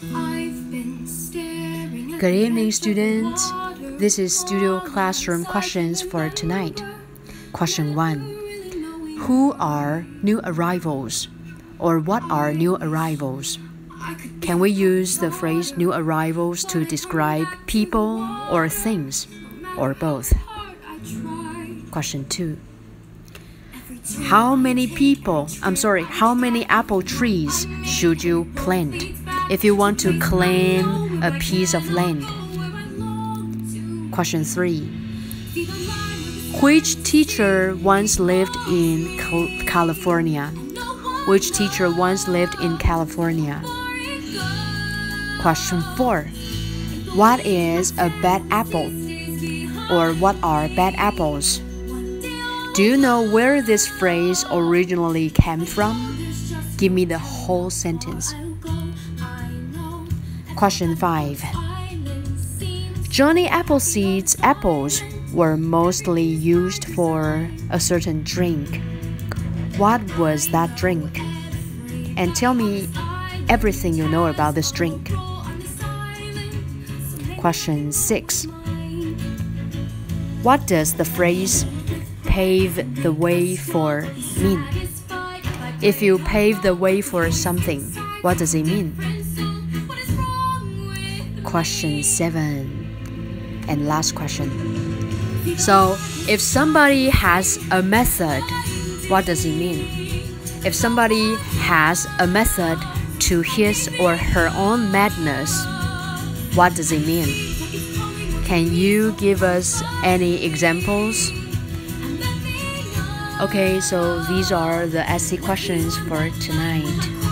Good evening, students. This is Studio Classroom questions for tonight. Question 1 Who are new arrivals? Or what are new arrivals? Can we use the phrase new arrivals to describe people or things, or both? Question 2 How many people, I'm sorry, how many apple trees should you plant if you want to claim a piece of land? Question 3 Which teacher once lived in California? Which teacher once lived in California? Question 4 What is a bad apple? Or what are bad apples? Do you know where this phrase originally came from? Give me the whole sentence. Question 5 Johnny Appleseed's apples were mostly used for a certain drink. What was that drink? And tell me everything you know about this drink. Question 6 What does the phrase pave the way for mean? If you pave the way for something, what does it mean? Question 7 and last question. So, if somebody has a method, what does it mean? If somebody has a method to his or her own madness, what does it mean? Can you give us any examples? Okay, so these are the essay questions for tonight.